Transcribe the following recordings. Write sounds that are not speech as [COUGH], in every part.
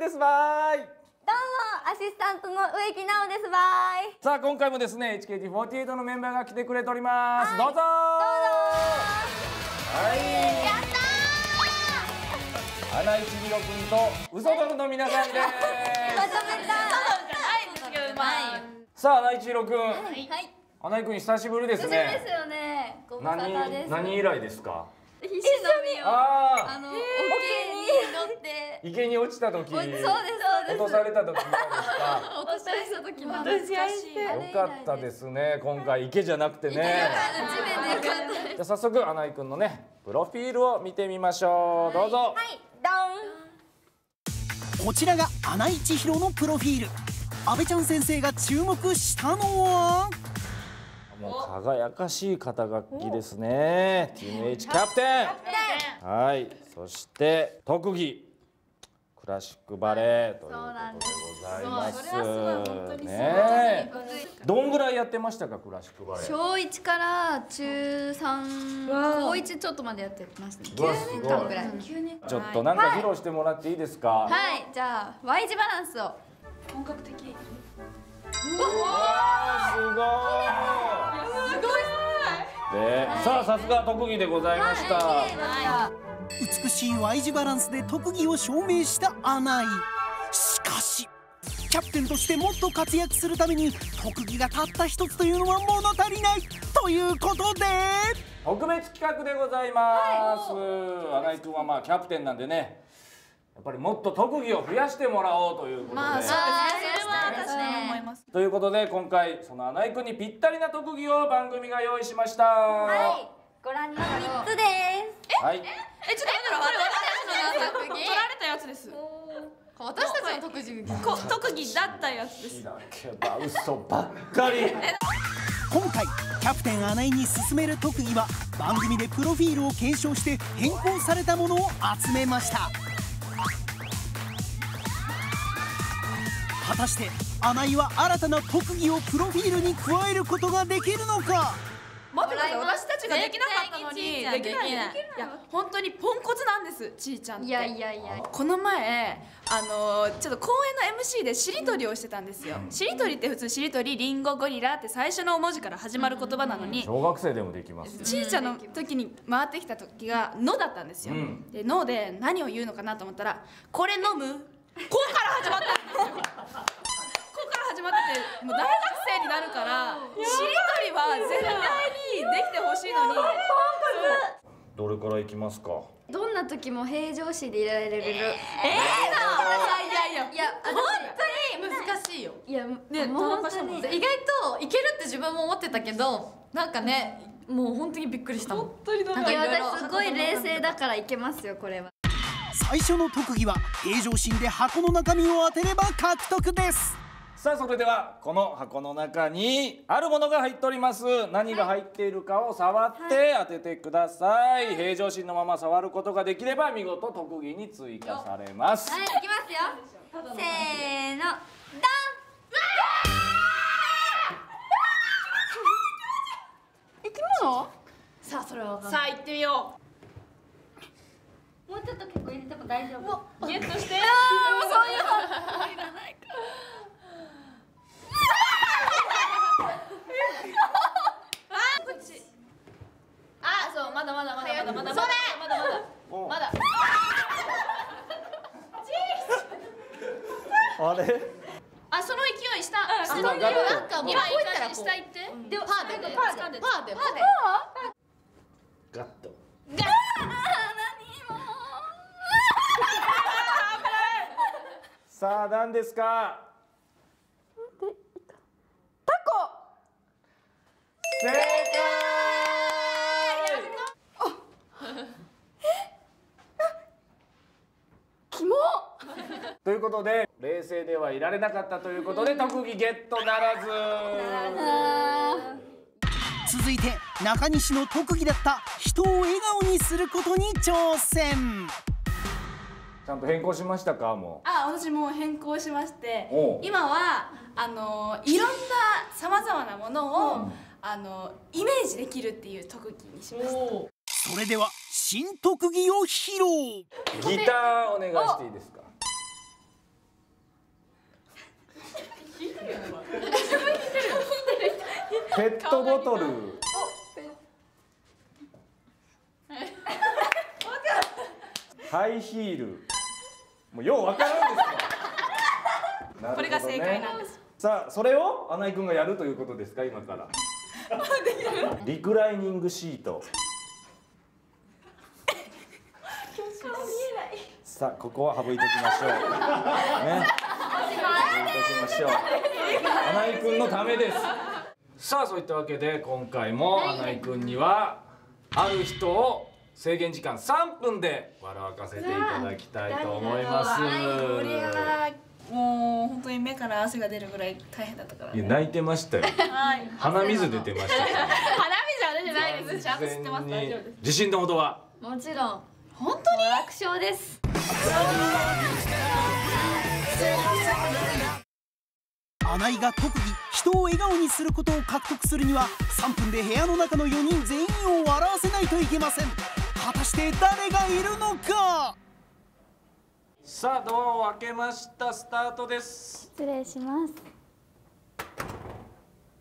です。バイ。どうもアシスタントの植木直です。バイ。さあ今回もですね HKT48 のメンバーが来てくれております、はい。どうぞ。どうぞ。はい。やった穴井千尋君と嘘ドルの皆さんです。ー [LAUGHS] まとめたないんですけどうまい。さあ穴井千尋君。はい。はい穴井君久しぶりです久しぶりでねすよね。ご無沙汰何です。何以来ですか？一緒に。あああの桶に乗って。池に落ちた時。おそうですそうです。落とされた時ですか？[LAUGHS] 落とされた時も懐かしい。よかったです。ね今回池じゃなくてね。地面でよかったじゃあ早速穴井くんのねプロフィールを見てみましょう。どうぞ。はい。ドン。こちらが穴井千尋のプロフィール。阿部ちゃん先生が注目したのは？もう輝かしい肩書きですね。チーム H キャプテン。はい。そして特技。クラシックバレエということでございます。ねえ。どんぐらいやってましたかクラシックバレエ小一から中三高一ちょっとまでやってましたね。うわすごい。9年間ぐらい。ちょっとなんか披露してもらっていいですか、はい。じゃあ Y 字バランスを。本格的。わあすごいすごい。でさあさすが特技でございました、美しい Y 字バランスで特技を証明した穴井しかしキャプテンとしてもっと活躍するために特技がたった一つというのは物足りないということで。特別企画でございます、穴井くんはまあキャプテンなんでねやっぱりもっと特技を増やしてもらおうということで、まあそうですね。それは私も思います。ということで今回その穴井くんにぴったりな特技を番組が用意しましたはいご覧の三つですはいえちょっと待って私たちの取られたやつです。私たちの特技こ特技だったやつです。だけば嘘ばっかり今回キャプテン穴井に勧める特技は番組でプロフィールを検証して変更されたものを集めました果たして穴井は新たな特技をプロフィールに加えることができるのか？待ってください。私たちができなかったのにできないねできないいや本当にポンコツなんです。ちーちゃんって。いやいやいやこの前あのちょっと公演の MC でしりとりをしてたんですよ。しりとりって普通しりとりリンゴゴリラって最初の文字から始まる言葉なのに。小学生でもできますちーちゃんの時に回ってきた時が「の」だったんですよ、うんで「の」で何を言うのかなと思ったら「これ飲む?」こうから始まったんですよこうから始まっててもう大学生になるからしりとりは絶対にできてほしいのに。どれからいきますか？どんな時も平常心でいられるええいやいや本当に難しいよいやねもう本当に意外といけるって自分も思ってたけどなんかねもう本当にびっくりしたもんなんかいやいろいろ私すごい冷静だからいけますよこれは最初の特技は平常心で箱の中身を当てれば獲得です。さあそれではこの箱の中にあるものが入っております。何が入っているかを触って当ててください、平常心のまま触ることができれば見事特技に追加されます。はいいきますよ。せーの。さあそれはさあ行ってみよもうちょっと結構入れても大丈夫。う。ゲットして。あこっちあそうまだまだまだ。まだまだまだ。まだまだ。おまだあれ？あその勢い下下今ガッとなんか今いい感じ下行ってでもパーでパーでパーでパーでガッさあ何ですか？タコ。正解。ということで冷静ではいられなかったということで特技ゲットならず。続いて中西の特技だった人を笑顔にすることに挑戦ちゃんと変更しましたか？もあ私もう変更しまして。今はあのいろんなさまざまなものを、あのイメージできるっていう特技にしました。それでは新特技を披露。ギターお願いしていいですか？ペットボトル。ハイヒールもうようわからんですよ。これが正解なんです。さあそれを穴井くんがやるということですか？今から。リクライニングシート。さあここは省いておきましょう。ね。省いておきましょう。穴井くんのためです。さあそういったわけで今回も穴井くんにはある人を制限時間3分で笑わかせていただきたいと思います。もう本当に目から汗が出るぐらい大変だったからねいや泣いてましたよ。はい。鼻水出てましたよ。鼻水あれじゃないです。ちゃんと知ってます。大丈夫です。自信のほどは？もちろん。本当に？楽勝です。穴井が特技人を笑顔にすることを獲得するには3分で部屋の中の4人全員を笑わせないといけません果たして誰がいるのか？さあドアを開けました。スタートです。失礼します。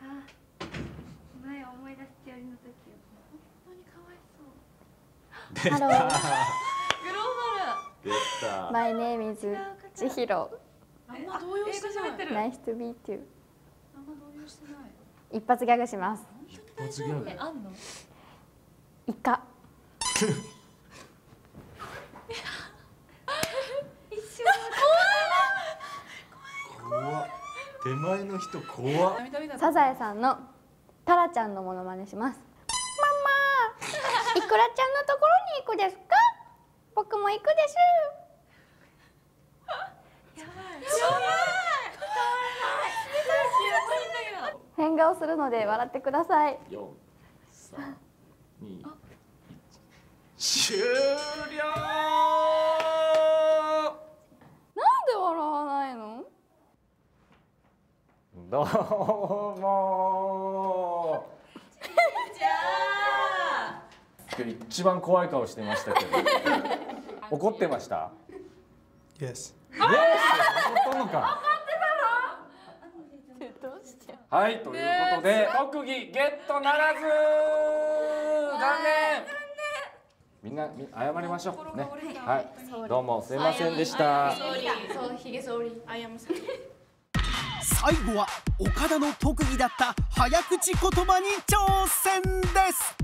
あ前思い出すよりの時本当にかわいそう。出た Hello。出た。My name is 千尋あんま動揺してない。Nice to meet you あんま動揺してない。一発ギャグします。一発ギャグ？えあんの？イカ手前の人怖サザエさんのタラちゃんのモノマネしますママイクラちゃんのところに行くですか僕も行くです変顔するので笑ってください。四三二終了。なんで笑わないの？どうも今日一番怖い顔してましたけど。[LAUGHS] 怒ってました？Yes. よし怒っとんのか。はいということで特技ゲットならず。残念みんなみ謝りましょう。ね。はい。どうもすいませんでした。最後は岡田の特技だった早口言葉に挑戦です。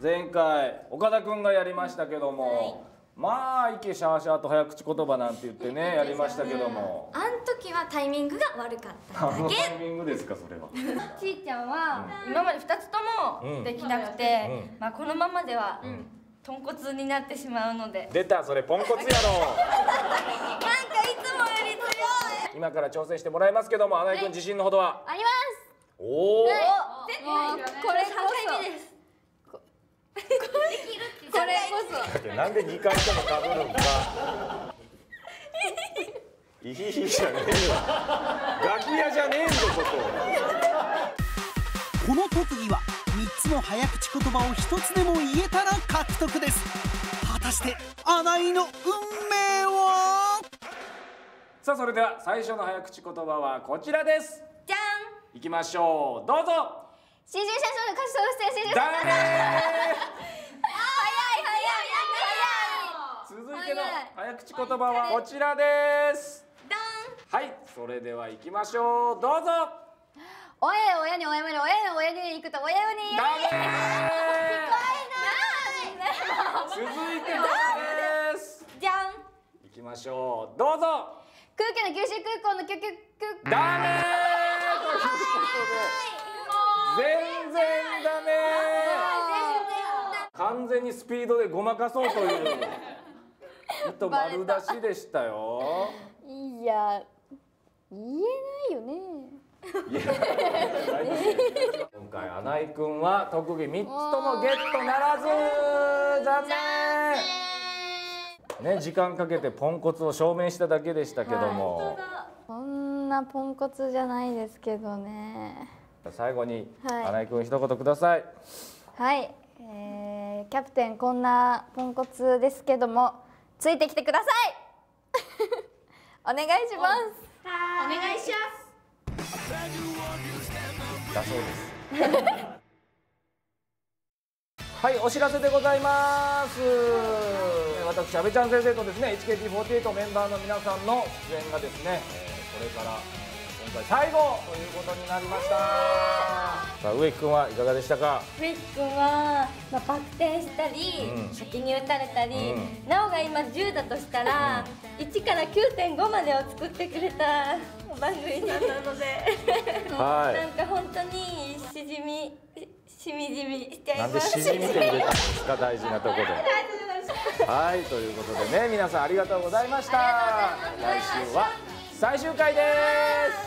前回岡田くんがやりましたけども、まあ池シャーシャーと早口言葉なんて言ってね [LAUGHS] やりましたけども。あん時はタイミングが悪かった何のタイミングですかそれは。[LAUGHS] ちーちゃんは今まで2つともできなくて、うん。まあこのままでは、豚骨になってしまうので。出たそれポンコツやろ [LAUGHS] なんかいつもより強い。今から挑戦してもらいますけども穴井くん自信のほどは？あります。おおもうこれ3回目ですここれこそ。なんで2回ともかぶるんかいひひじゃねえよガキ屋じゃねえんだこここの特技は3つの早口言葉を1つでも言えたら獲得です。果たして穴井の運命はさあそれでは最初の早口言葉はこちらです。じゃん。いきましょう。どうぞ。新人選手の歌手として新人だね早い早い続い。ての早口言葉はこちらです。はい。それでは行きましょう。どうぞ。親や親に親まで親の親に行くと親にだね聞こ続いてこれです。えないじゃん。行きましょう。どうぞ。空気の九州空港のキュキュキュダメということで全然ダメ完全にスピードでごまかそうという意図丸出しでしたよ。いや言えないよね。今回穴井くんは特技3つともゲットならず。[LAUGHS] 残念。ね時間かけてポンコツを証明しただけでしたけども、そんなポンコツじゃないですけどね。最後にはい。穴井くん一言ください。はい、えー、キャプテンこんなポンコツですけどもついてきてください。[LAUGHS] お願いします。お願いします。[LAUGHS] だそうです。[LAUGHS] はいお知らせでございます。私阿部ちゃん先生とですね HKT48 メンバーの皆さんの出演がですね、えー、これから今回最後ということになりました、さあ植木君はいかがでしたか？植木君は、まあ、バク転したり、うん。先に打たれたり、うなおが今10だとしたら、1から9.5までを作ってくれた番組さんなのではい。なんか本当にしじみしみじみしちゃいなんでますしじみって入れたんですか大事なところ。で [LAUGHS] はいということでね皆さんありがとうございました。来週は最終回です